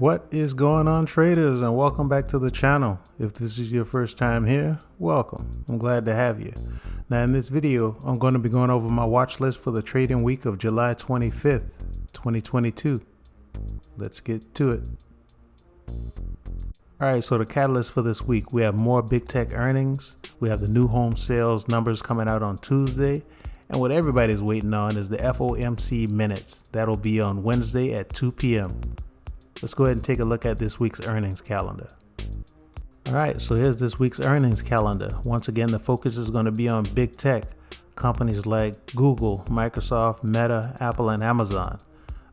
What is going on traders and welcome back to the channel. If this is your first time here, welcome. I'm glad to have you. Now in this video, I'm going to be going over my watch list for the trading week of July 25th, 2022. Let's get to it. Alright, so the catalyst for this week, we have more big tech earnings. We have the new home sales numbers coming out on Tuesday. And what everybody's waiting on is the FOMC minutes. That'll be on Wednesday at 2 p.m. Let's go ahead and take a look at this week's earnings calendar. All right, so here's this week's earnings calendar. Once again, the focus is going to be on big tech, companies like Google, Microsoft, Meta, Apple, and Amazon.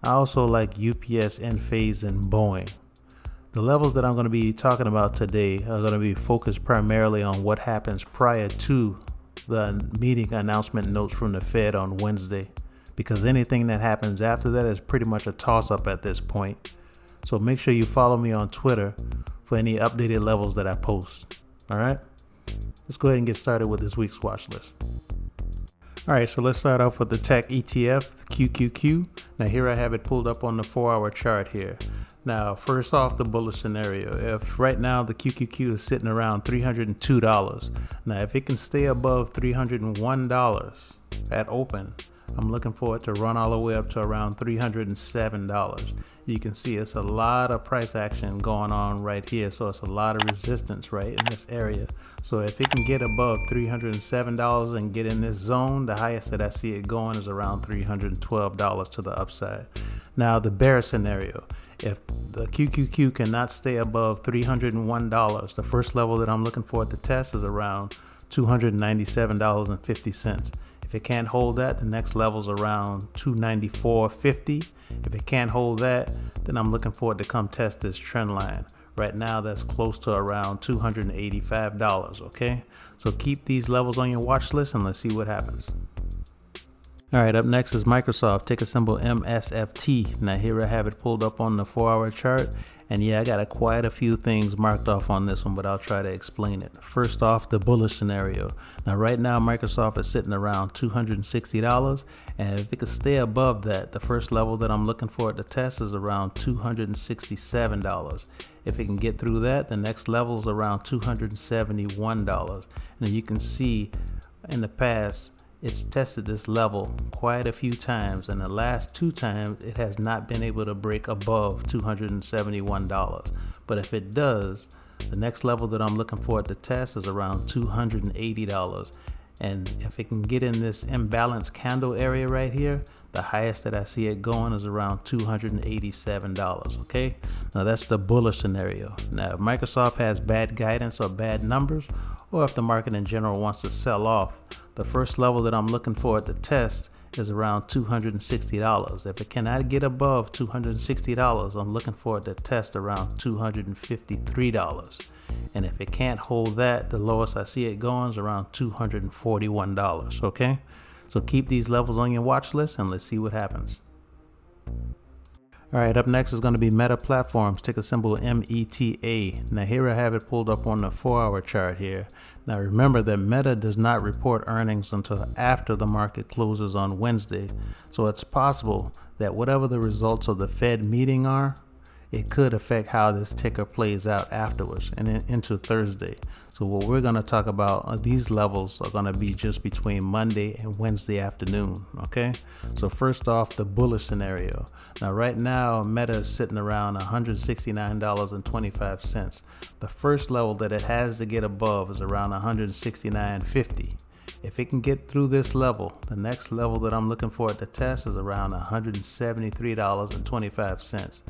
I also like UPS, Enphase, and Boeing. The levels that I'm going to be talking about today are going to be focused primarily on what happens prior to the meeting announcement notes from the Fed on Wednesday, because anything that happens after that is pretty much a toss up at this point. So make sure you follow me on Twitter for any updated levels that I post. All right, let's go ahead and get started with this week's watch list. All right, so let's start off with the tech ETF, the QQQ. Now here I have it pulled up on the four hour chart here. Now, first off, the bullish scenario. If right now the QQQ is sitting around $302, now if it can stay above $301 at open, I'm looking for it to run all the way up to around $307. You can see it's a lot of price action going on right here. So it's a lot of resistance right in this area. So if it can get above $307 and get in this zone, the highest that I see it going is around $312 to the upside. Now the bear scenario, if the QQQ cannot stay above $301, the first level that I'm looking for to test is around $297.50. If it can't hold that, the next level's around 294.50. If it can't hold that, then I'm looking forward to come test this trend line. Right now, that's close to around $285, okay? So keep these levels on your watch list and let's see what happens. All right, up next is Microsoft, ticker symbol MSFT. Now here I have it pulled up on the four hour chart. And yeah, I got a, quite a few things marked off on this one, but I'll try to explain it. First off, the bullish scenario. Now right now, Microsoft is sitting around $260. And if it could stay above that, the first level that I'm looking for at the test is around $267. If it can get through that, the next level is around $271. And you can see in the past, it's tested this level quite a few times and the last two times it has not been able to break above $271 but if it does the next level that I'm looking for at the test is around $280 and if it can get in this imbalance candle area right here the highest that I see it going is around $287 okay now that's the bullish scenario now if Microsoft has bad guidance or bad numbers or if the market in general wants to sell off the first level that I'm looking for at the test is around $260. If it cannot get above $260, I'm looking for it to test around $253. And if it can't hold that, the lowest I see it going is around $241. Okay? So keep these levels on your watch list and let's see what happens. All right, up next is going to be Meta Platforms, ticker symbol META. Now here I have it pulled up on the four hour chart here. Now remember that Meta does not report earnings until after the market closes on Wednesday. So it's possible that whatever the results of the Fed meeting are, it could affect how this ticker plays out afterwards and into Thursday. So what we're going to talk about uh, these levels are going to be just between Monday and Wednesday afternoon. Okay. So first off, the bullish scenario. Now, right now, Meta is sitting around $169.25. The first level that it has to get above is around $169.50. If it can get through this level, the next level that I'm looking for at the test is around $173.25.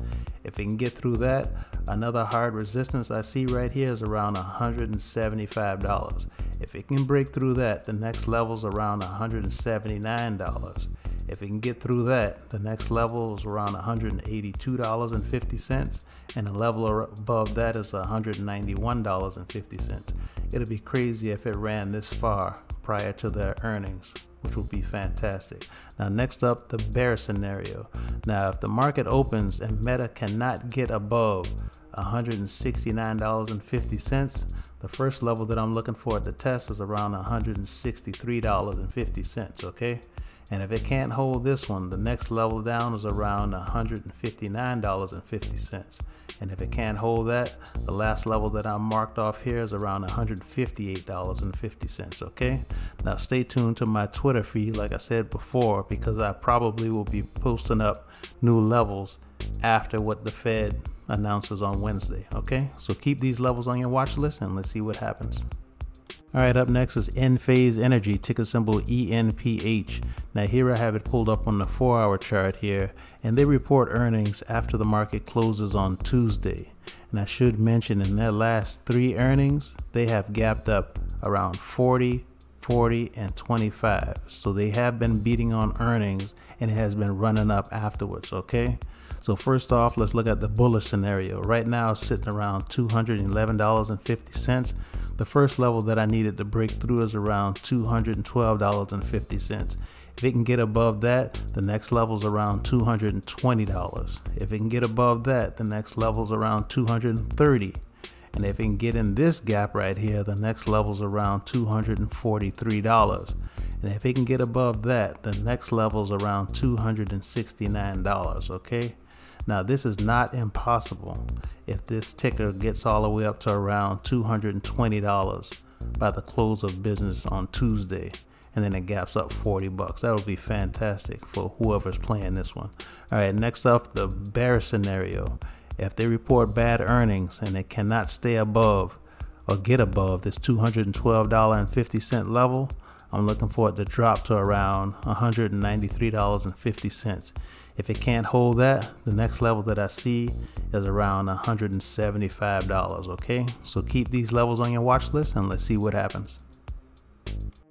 If it can get through that, another hard resistance I see right here is around $175. If it can break through that, the next level is around $179. If it can get through that, the next level is around $182.50, and the level above that is $191.50. It'll be crazy if it ran this far prior to their earnings, which would be fantastic. Now, next up, the bear scenario. Now, if the market opens and Meta cannot get above $169.50, the first level that I'm looking for at the test is around $163.50, okay? And if it can't hold this one, the next level down is around $159.50. And if it can't hold that, the last level that I marked off here is around $158.50. Okay. Now stay tuned to my Twitter feed, like I said before, because I probably will be posting up new levels after what the Fed announces on Wednesday. Okay. So keep these levels on your watch list and let's see what happens. All right, up next is Enphase Energy, ticker symbol ENPH. Now here I have it pulled up on the four hour chart here, and they report earnings after the market closes on Tuesday. And I should mention in their last three earnings, they have gapped up around 40, 40, and 25. So they have been beating on earnings and it has been running up afterwards, okay? So first off, let's look at the bullish scenario. Right now, sitting around $211.50. The first level that I needed to break through is around $212.50. If it can get above that, the next level is around $220. If it can get above that, the next level is around $230. And if it can get in this gap right here, the next level is around $243. And if it can get above that, the next level is around $269, okay? Now this is not impossible if this ticker gets all the way up to around $220 by the close of business on Tuesday and then it gaps up 40 bucks. That would be fantastic for whoever's playing this one. All right, next up, the bear scenario. If they report bad earnings and they cannot stay above or get above this $212.50 level, I'm looking for it to drop to around $193.50. If it can't hold that, the next level that I see is around $175, okay? So keep these levels on your watch list and let's see what happens.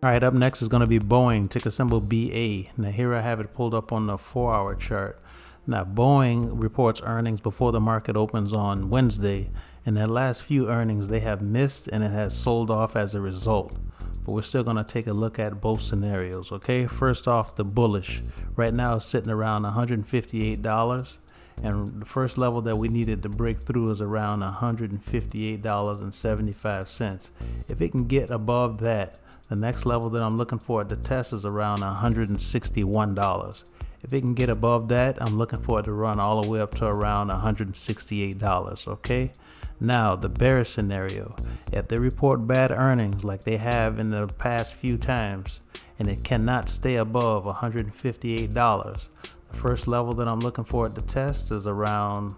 All right, up next is going to be Boeing, ticker symbol BA. Now here I have it pulled up on the four hour chart. Now Boeing reports earnings before the market opens on Wednesday. and their last few earnings, they have missed and it has sold off as a result but we're still going to take a look at both scenarios. Okay, first off, the bullish right now is sitting around $158, and the first level that we needed to break through is around $158.75. If it can get above that, the next level that I'm looking for at the test is around $161. If it can get above that, I'm looking for it to run all the way up to around $168. Okay. Now, the bearish scenario if they report bad earnings like they have in the past few times and it cannot stay above $158, the first level that I'm looking for at the test is around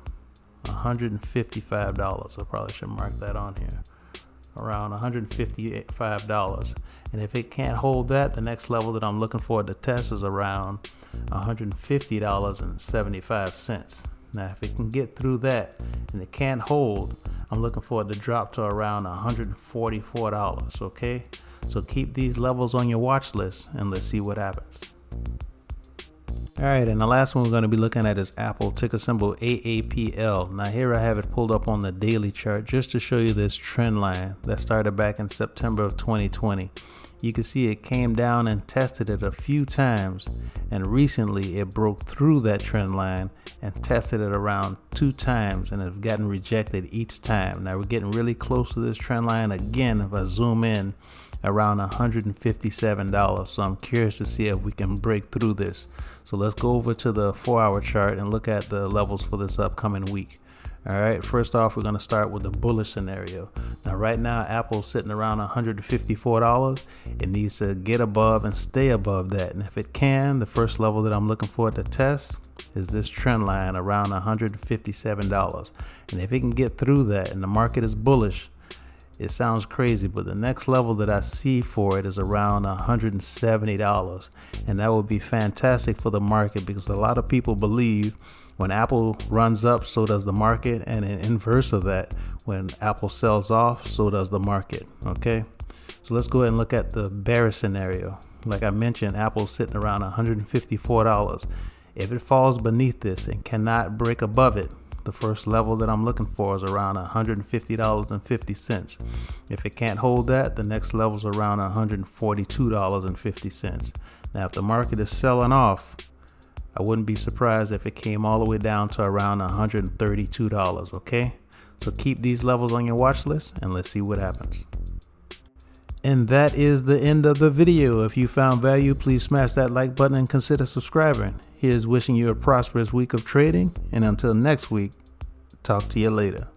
$155. I probably should mark that on here. Around $155. And if it can't hold that, the next level that I'm looking for the test is around $150.75. Now, if it can get through that and it can't hold, I'm looking for it to drop to around $144. Okay, so keep these levels on your watch list and let's see what happens. All right, and the last one we're going to be looking at is Apple, ticker symbol AAPL. Now here I have it pulled up on the daily chart just to show you this trend line that started back in September of 2020 you can see it came down and tested it a few times and recently it broke through that trend line and tested it around two times and have gotten rejected each time. Now we're getting really close to this trend line. Again if i zoom in around $157 so i'm curious to see if we can break through this so let's go over to the four hour chart and look at the levels for this upcoming week all right, first off, we're going to start with the bullish scenario. Now, right now, Apple's sitting around $154. It needs to get above and stay above that. And if it can, the first level that I'm looking for to test is this trend line around $157. And if it can get through that and the market is bullish, it sounds crazy, but the next level that I see for it is around $170. And that would be fantastic for the market because a lot of people believe when Apple runs up, so does the market, and in inverse of that, when Apple sells off, so does the market. Okay, so let's go ahead and look at the bearish scenario. Like I mentioned, Apple's sitting around $154. If it falls beneath this and cannot break above it, the first level that I'm looking for is around $150.50. If it can't hold that, the next level is around $142.50. Now, if the market is selling off, I wouldn't be surprised if it came all the way down to around $132, okay? So keep these levels on your watch list and let's see what happens. And that is the end of the video. If you found value, please smash that like button and consider subscribing. Here's wishing you a prosperous week of trading. And until next week, Talk to you later.